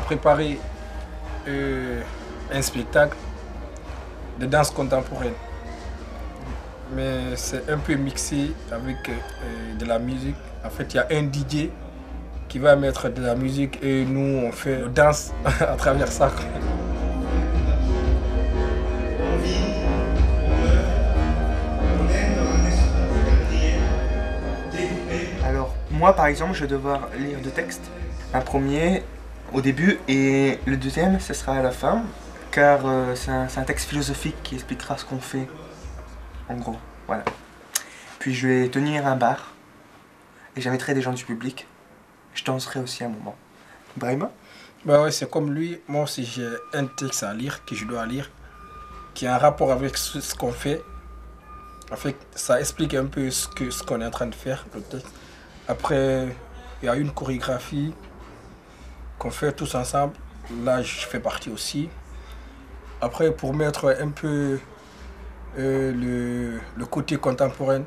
préparé euh, un spectacle de danse contemporaine. Mais c'est un peu mixé avec euh, de la musique. En fait, il y a un DJ qui va mettre de la musique et nous, on fait danse à travers ça. Alors, moi par exemple, je vais devoir lire deux textes. Un premier au début et le deuxième, ce sera à la fin, car euh, c'est un, texte philosophique qui expliquera ce qu'on fait. En gros, voilà. Puis je vais tenir un bar et j'inviterai des gens du public. Je danserai aussi un moment. Brahima Bah ouais, c'est comme lui. Moi aussi, j'ai un texte à lire que je dois lire, qui a un rapport avec ce, qu'on fait. En fait, ça explique un peu ce que ce qu'on est en train de faire, le texte. Après, il y a une chorégraphie qu'on fait tous ensemble. Là, je fais partie aussi. Après, pour mettre un peu euh, le, le côté contemporain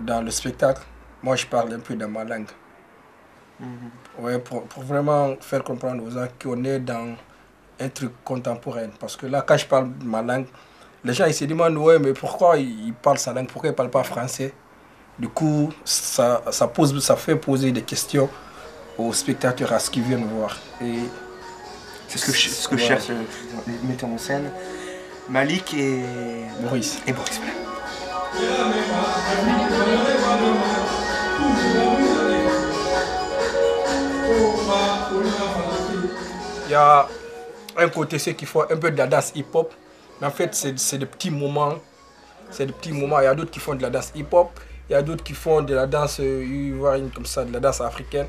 dans le spectacle, moi, je parle un peu dans ma langue. Ouais, pour, pour vraiment faire comprendre aux gens qu'on est dans un truc contemporain. Parce que là, quand je parle ma langue, les gens ils se demandent ouais, mais pourquoi ils parlent sa langue, pourquoi ils ne parlent pas français? Du coup, ça, ça, pose, ça fait poser des questions aux spectateurs, à ce qu'ils viennent voir. Et C'est ce que, je- ce que Ouais. cherchent euh, les metteurs en scène. Malik et, Maurice. et Boris. Il y a un côté, ceux qui font un peu de la danse hip-hop. Mais en fait, c'est c'est des petits moments. C'est des petits moments. Il y a d'autres qui font de la danse hip-hop. Il y a d'autres qui font de la danse euh, ivoirienne, comme ça, de la danse africaine.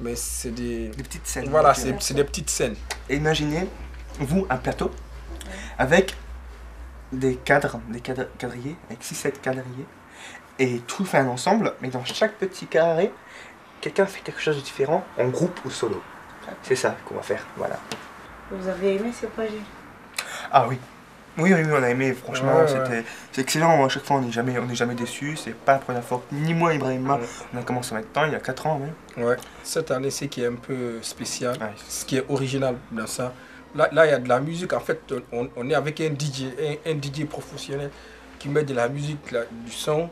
Mais c'est des... Des petites scènes. Voilà, c'est c'est des petites scènes. Et imaginez, vous, un plateau avec des cadres, des cadres, quadrillés, avec 6-7 quadrillés, et tout fait un ensemble, mais dans chaque petit carré, quelqu'un fait quelque chose de différent, en groupe ou solo. C'est ça qu'on va faire, voilà. Vous avez aimé ce projet? Ah oui. Oui, oui, oui, on a aimé, franchement, Ouais, ouais. c'était c'est excellent. À chaque fois, on n'est jamais, on n'est jamais déçu. C'est pas la première fois, que ni moi, Ibrahima, Ouais. on a commencé maintenant, il y a 4 ans. Même. Ouais. Cette année, c'est qui est un peu spécial. Ce qui est original dans ça. Là, là, il y a de la musique. En fait, on, on est avec un DJ, un, un DJ professionnel qui met de la musique, là, du son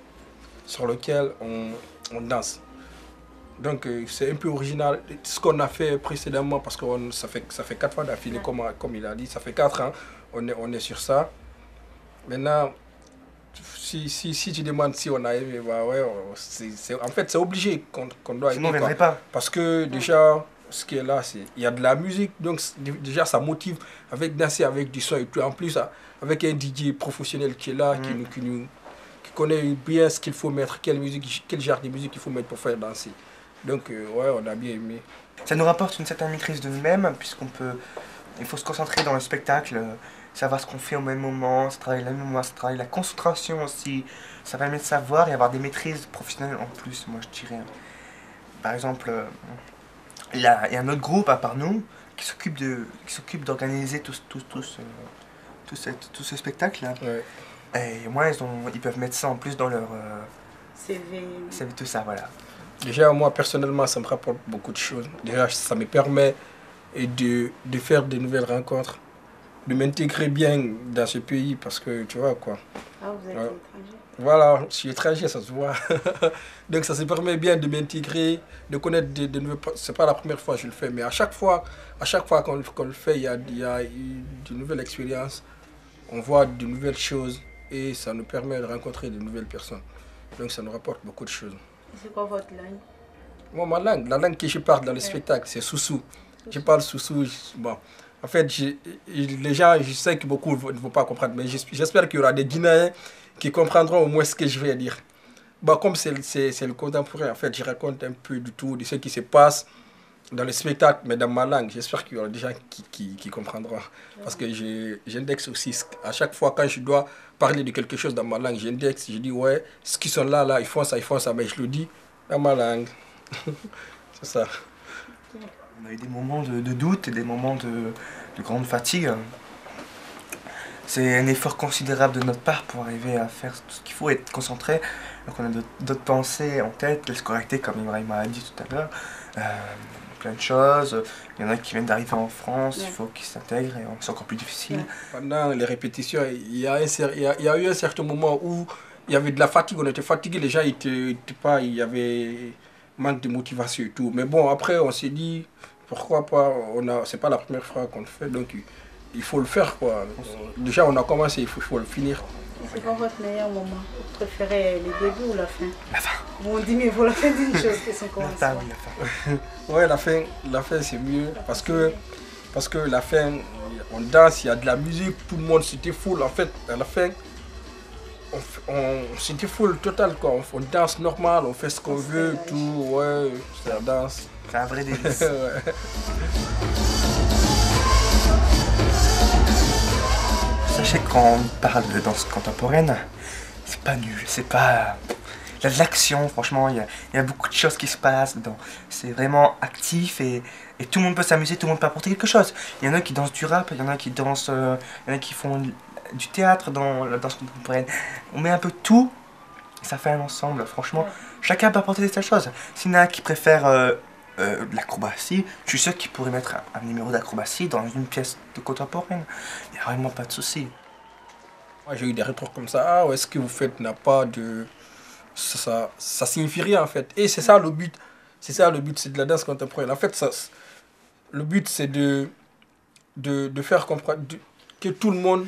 sur lequel on, on danse. Donc, euh, c'est un peu original. Ce qu'on a fait précédemment, parce que on- ça fait, ça fait quatre fois d'affilée, comme, comme il a dit, ça fait quatre ans, on est, on est sur ça. Maintenant, si, si, si tu demandes si on a aimé, bah ouais, on- c'est- en fait, c'est obligé qu'on qu'on doit Sinon, on aimer. viendrait pas. Parce que déjà, ce qui est là, c'est il y a de la musique, donc déjà ça motive avec danser avec du son et tout. En plus, ah, avec un DJ professionnel qui est là, qui, Mm. nous, qui, nous- qui connaît bien ce qu'il faut mettre, quelle musique, quel genre de musique il faut mettre pour faire danser. Donc, euh, ouais, on a bien aimé. Ça nous rapporte une certaine maîtrise de nous-mêmes, puisqu'on peut. Il faut se concentrer dans le spectacle, savoir ce qu'on fait au même moment, ça travaille la mémoire, ça travaille la concentration aussi. Ça permet de savoir et avoir des maîtrises professionnelles en plus, moi je dirais. Par exemple, euh, il y, a un autre groupe à part nous qui s'occupe de qui s'occupe d'organiser tout, tout, tout, ce, tout, cette- tout ce spectacle là. Ouais. Et moi, ils, ont, ils peuvent mettre ça en plus dans leur. Euh, CV. c'est tout ça, voilà. Déjà, moi, personnellement, ça me rapporte beaucoup de choses. Déjà, ça me permet et de, de faire de nouvelles rencontres, de m'intégrer bien dans ce pays parce que, tu vois, quoi. Ah, vous êtes Ouais. étranger Voilà, je suis étranger, ça se voit. Donc ça se permet bien de m'intégrer, de connaître de, de nouvelles... C'est pas la première fois que je le fais, mais à chaque fois, à chaque fois qu'on le fait, il y a, y a de nouvelles expériences, on voit de nouvelles choses et ça nous permet de rencontrer de nouvelles personnes. Donc ça nous rapporte beaucoup de choses. C'est quoi votre langue? Moi, ma langue, la langue que je parle dans le spectacle, c'est Soussou. Je parle Soussou. Bon, en fait, les gens, je sais que beaucoup ne vont pas comprendre, mais j'esp- j'espère qu'il y aura des Guinéens qui comprendront au moins ce que je vais dire. Bon, comme c'est le- c'est c'est le contemporain, en fait, je raconte un peu du tout, de ce qui se passe dans le spectacle, mais dans ma langue. J'espère qu'il y aura des gens qui, qui, comprendront. Parce que j'indexe aussi, à chaque fois quand je dois parler de quelque chose dans ma langue, j'indexe, je dis, ouais, ceux qui sont là, là, ils font ça, ils font ça, mais je le dis dans ma langue. c'est ça. On a eu des moments de, doute et des moments de, de grande fatigue. C'est un effort considérable de notre part pour arriver à faire tout ce qu'il faut, être concentré. Donc on a d'autres- d'autres pensées en tête, les se correcter comme Ibrahim a dit tout à l'heure. Euh, plein de choses. Il y en a qui viennent d'arriver en France, il faut qu'ils s'intègrent et c'est encore plus difficile. Ouais. Pendant les répétitions, il y, a un il, y a, il y a eu un certain moment où il y avait de la fatigue, on était fatigué, les gens ils étaient, étaient pas, il y avait manque de motivation et tout. Mais bon, après on s'est dit, pourquoi pas, on a, c'est pas la première fois qu'on le fait, donc il, il faut le faire quoi. Déjà on a commencé, il faut, il faut le finir. C'est quoi votre meilleur moment? Vous préférez le début ou la fin? La fin. Bon, on dit, il faut la fin d'une chose que son La commencement. la fin. Ouais, la fin, la fin c'est mieux parce que, parce que la fin, on danse, il y a de la musique, tout le monde s'était full. En fait, à la fin, on, on, s'était full total quoi. On, on danse normal, on fait ce qu'on veut, tout, ouais, ça danse. C'est un vrai délice. Ouais. Sachez que quand on parle de danse contemporaine, c'est pas nul, c'est pas. Il y a de l'action, franchement, il y a, il y a beaucoup de choses qui se passent dedans. C'est vraiment actif et, et tout le monde peut s'amuser, tout le monde peut apporter quelque chose. Il y en a qui dansent du rap, il y en a qui dansent. euh, il y en a qui font du théâtre dans la danse contemporaine. On met un peu tout et ça fait un ensemble, franchement. Chacun peut apporter sa chose. S'il y en a qui préfèrent euh, euh, de l'acrobatie, je suis sûr qu'ils pourraient mettre un, un numéro d'acrobatie dans une pièce de contemporaine. Il n'y a vraiment pas de souci. Moi j'ai eu des retours comme ça, ah ouais, ce que vous faites n'a pas de... Ça, ça, ça signifie rien en fait. Et c'est ça le but. C'est ça le but, c'est de la danse contemporaine. En fait, ça, le but c'est de, de, de faire comprendre de- que tout le monde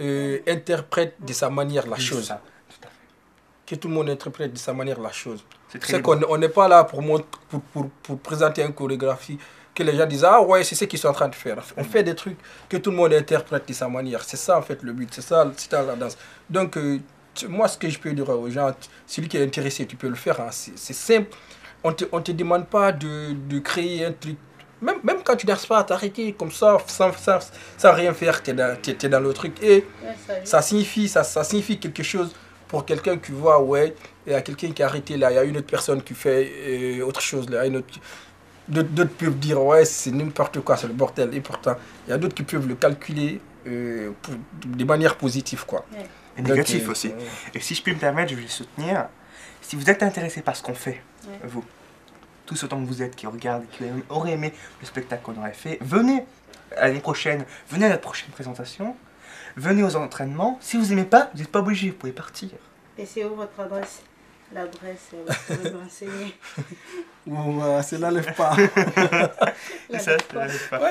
euh, interprète de sa manière la Oui, chose. ça, tout à fait. Que tout le monde interprète de sa manière la chose. C'est qu'on on n'est pas là pour, pour, pour, pour présenter une chorégraphie que les gens disent Ah ouais, c'est ce qu'ils sont en train de faire. On fait des trucs que tout le monde interprète de sa manière. C'est ça en fait le but. C'est ça, c'est ça la danse. Donc, euh, moi, ce que je peux dire aux gens, celui qui est intéressé, tu peux le faire. hein. C'est simple. On ne te, on te demande pas de, de créer un truc. Même, même quand tu danses pas, t'arrêter comme ça, sans, sans, sans rien faire, tu es, t'es dans le truc. Et Ouais, ça signifie, ça, ça signifie quelque chose pour quelqu'un qui voit, ouais, il y a quelqu'un qui a arrêté là, il y a une autre personne qui fait euh, autre chose là, une autre... D'autres peuvent dire, ouais, c'est n'importe quoi, c'est le bordel. Et pourtant, il y a d'autres qui peuvent le calculer euh, pour- de manière positive, quoi. Et négatif aussi. Et si je puis me permettre, je vais le soutenir. Si vous êtes intéressé par ce qu'on fait, Ouais. vous, tous autant que vous êtes qui regardent, qui auraient aimé le spectacle qu'on aurait fait, venez à l'année prochaine, venez à notre prochaine présentation, venez aux entraînements. Si vous aimez pas, vous n'êtes pas obligé, vous pouvez partir. Et c'est où votre adresse? La Bresse, vous pouvez m'enseigner. Bon, bah, c'est la lève pas.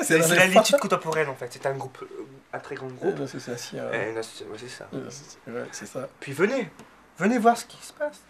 c'est la l'étude contemporaine en fait. C'est un groupe, euh, un très grand groupe. Une association. Une c'est ça. Ouais, c'est ça. Puis venez, venez voir ce qui se passe.